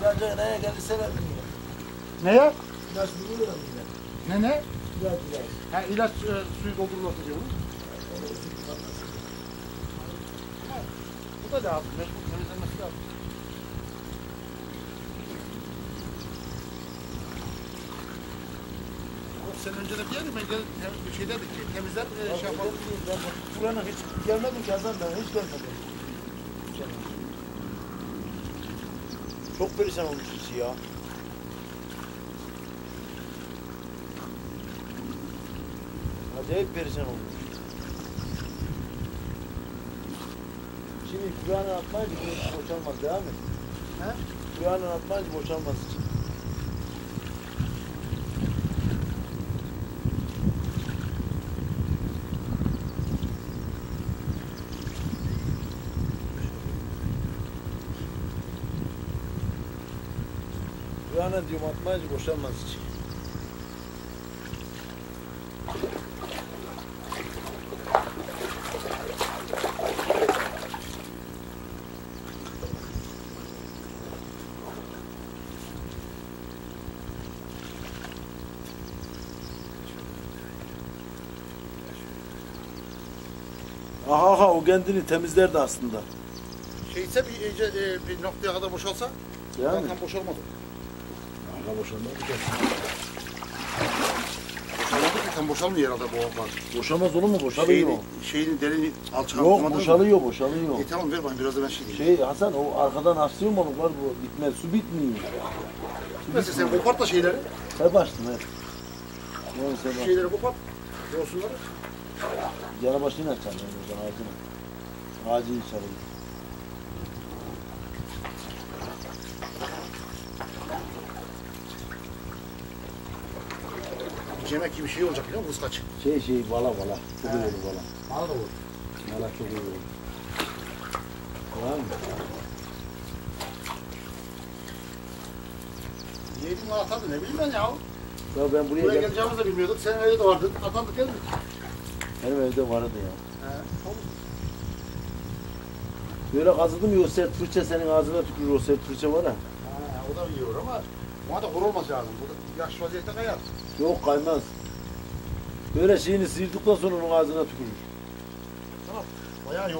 İlacı neye gelirse yine. Neye? İlaç buluyorum yine. Ne ne? İlaç ilaç. Ha, ilaç e, suyu doldurulması diyor. Bu da lazım. Mecbur temizlenmesi lazım. Sen önce de yerde ben gel, tem- bir şey dedik ki temizler e, şey yapalım. Buranın hiç gelmedim ki ben hiç gelmedim. Çok perişan olmuş içi ya. Acayip perişan olmuş. Şimdi Kur'an'ı atmayınca bu boşalmaz devam et. He? Kur'an'ı atmayınca boşalmaz Kur'an'a diyorum atmayınca boşalmaz için. Aha aha o kendini temizlerdi aslında. Şeyse bir, iyice, e, bir noktaya kadar boşalsa Yani. zaten boşalmadı. Aha boşalmadı. Boşalmadı ki tam boşalmıyor herhalde bu var. Boşamaz olur mu? Boşalıyor. Şeyini, şeyini derini alçak Yok boşalıyor boşalıyor. E tamam ver bana biraz da ben şey diyeyim. Şey Hasan o arkadan açtığım balık var bu bitmez. Su bitmiyor. Mesela sen kopart da şeyleri, Sen başladın he. Neyse şu bak. şeyleri kopart. Yosunları. Yara başını açacağım yani ağacını. Ağacı Yemek gibi şey olacak biliyor musun? Iskaç. Şey şey bala bala. Çok He. iyi olur bala. Bana da olur. Bala çok iyi olur. Tamam mı? Yedim var atadı ne bileyim ben ya. Ya ben buraya Buraya gel. geleceğimizi de bilmiyorduk. Senin evde de vardı. Atandık geldik. Benim evde vardı ya. He. Böyle kazıdım ya o sert fırça senin ağzına tükürür o sert fırça var ha. Ha, o da olur ama buna da vurulması lazım. Bu da yaş vaziyette kayar. Yok kaymaz. Böyle şeyini sıyırdıktan sonra onun ağzına tükürür. Tamam. Bayağı ya.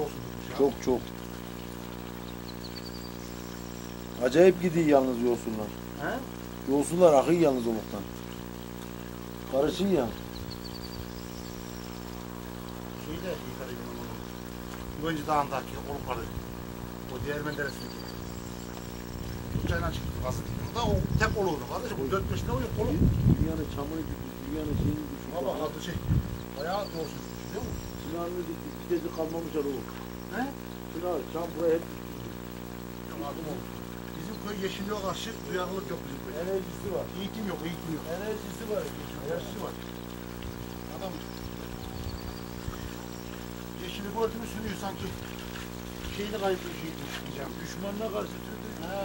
Çok çok. Acayip gidiyor yalnız yosunlar. He? Yosunlar akıyor yalnız oluktan. Karışıyor ya. Şeyi de yıkarıyordum onu. Güvenci Dağı'ndaki olukları. O Değirmen Deresi'ndeki. Uçayla çıktık. Kazık da o tek oluğunu kardeşim. Bu dört beş ne oluyor oluk? Dünyanın çamını diktik, dünyanın şeyini diktik. Valla adı şey. Bayağı tutmuş biliyor musun? Çınarını diktik, bir gece kalmamış o. He? Çınar, çam buraya hep diktik. Yok adım oldu. Bizim köy yeşilliğe karşı duyarlılık yok bizim köyde. Enerjisi var. Eğitim yok, eğitim yok. Enerjisi var. Enerjisi var. Adam yeşillik örtümü sürüyor sanki. Şeyini kaybediyor şeyi diyeceğim. Düşmanına karşı sürdü. He.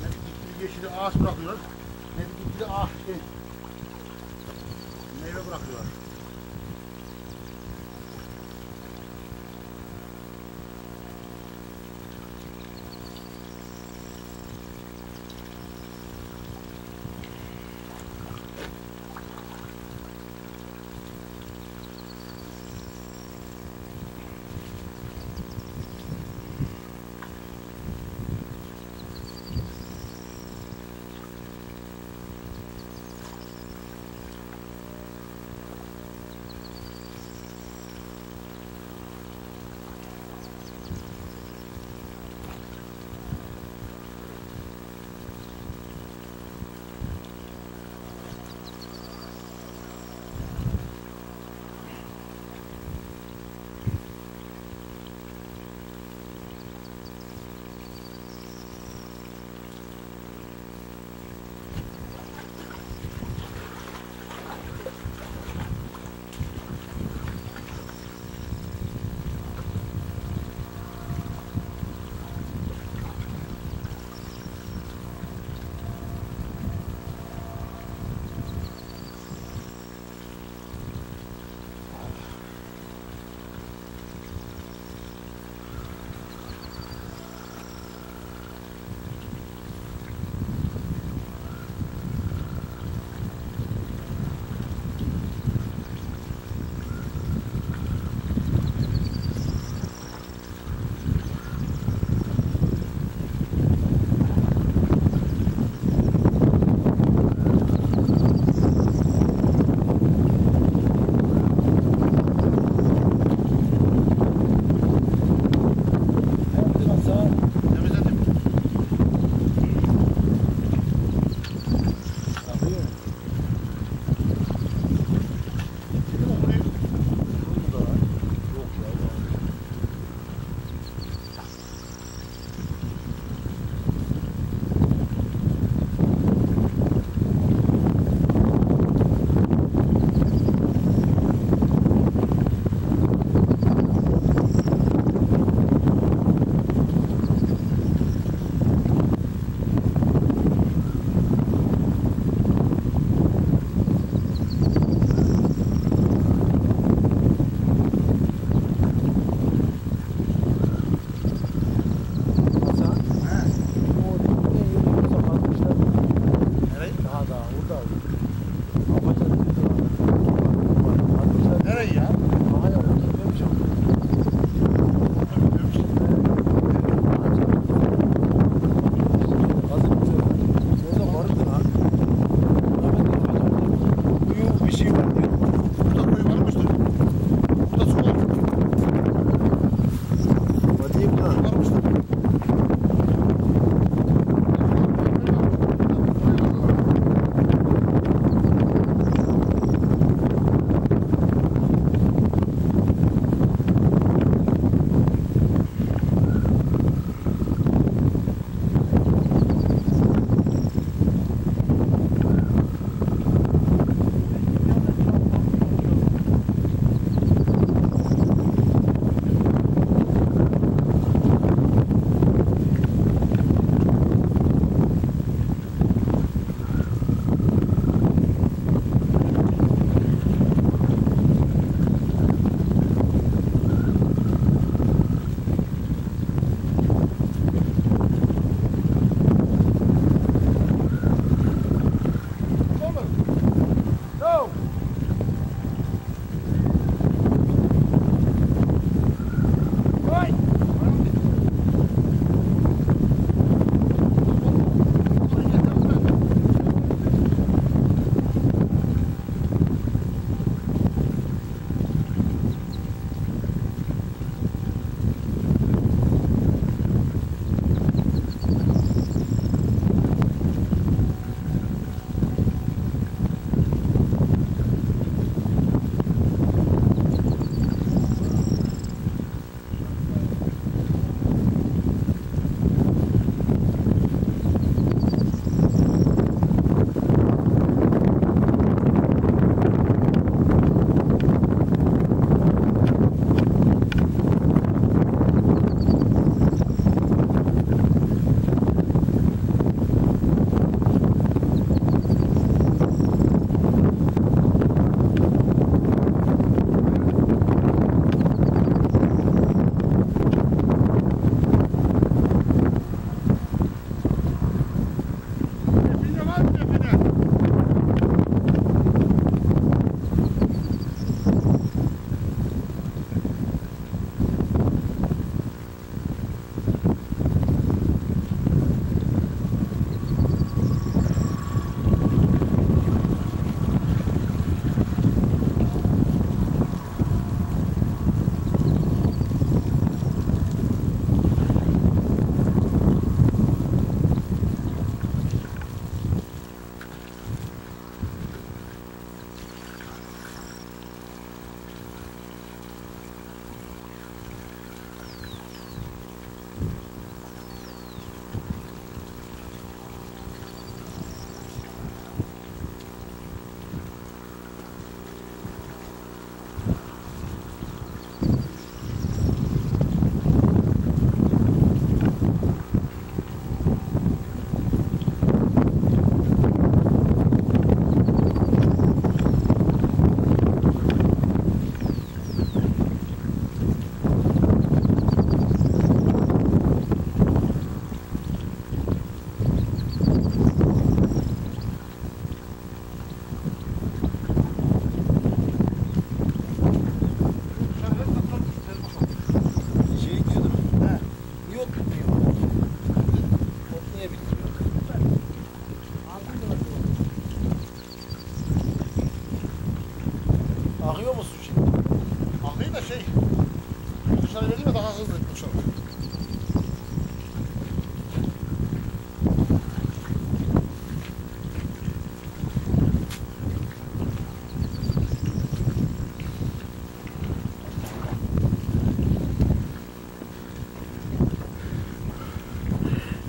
Ne bir dikili yeşili ağaç bırakıyorlar. Ne dikili ağaç şey. Meyve bırakıyorlar.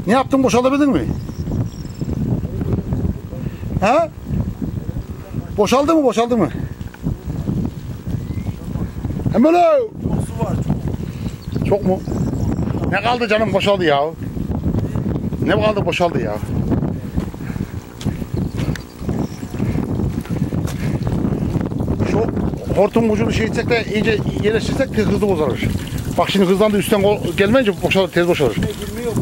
Ne yaptın boşalabildin mi? Ha? Boşaldı mı boşaldı mı? Hem Çok su var çok. çok mu? Ne kaldı canım boşaldı ya. Ne kaldı boşaldı ya. Şu hortum ucunu şey de iyice yerleştirsek hızlı bozarır. Bak şimdi hızlandı üstten gelmeyince boşalır, tez boşalır. Girmiyor?